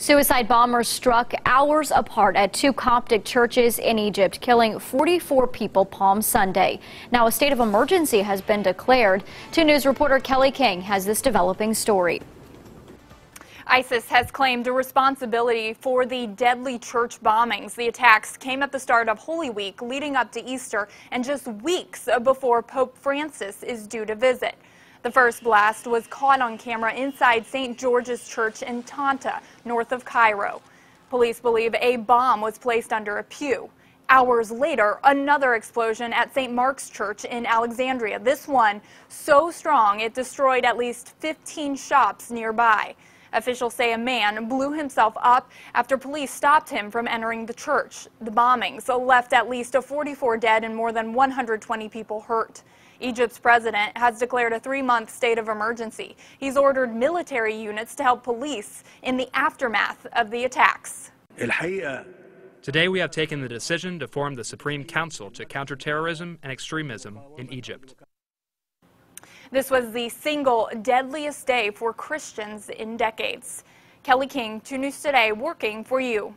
Suicide bombers struck hours apart at two Coptic churches in Egypt, killing 44 people Palm Sunday. Now, a state of emergency has been declared. 2 News reporter Kelly King has this developing story. ISIS has claimed a responsibility for the deadly church bombings. The attacks came at the start of Holy Week leading up to Easter and just weeks before Pope Francis is due to visit. The first blast was caught on camera inside St. George's Church in Tanta, north of Cairo. Police believe a bomb was placed under a pew. Hours later, another explosion at St. Mark's Church in Alexandria. This one so strong it destroyed at least 15 shops nearby. Officials say a man blew himself up after police stopped him from entering the church. The bombings left at least 44 dead and more than 120 people hurt. Egypt's president has declared a three-month state of emergency. He's ordered military units to help police in the aftermath of the attacks. Today we have taken the decision to form the Supreme Council to counter terrorism and extremism in Egypt. This was the single deadliest day for Christians in decades. Kelly King, 2 News Today, working for you.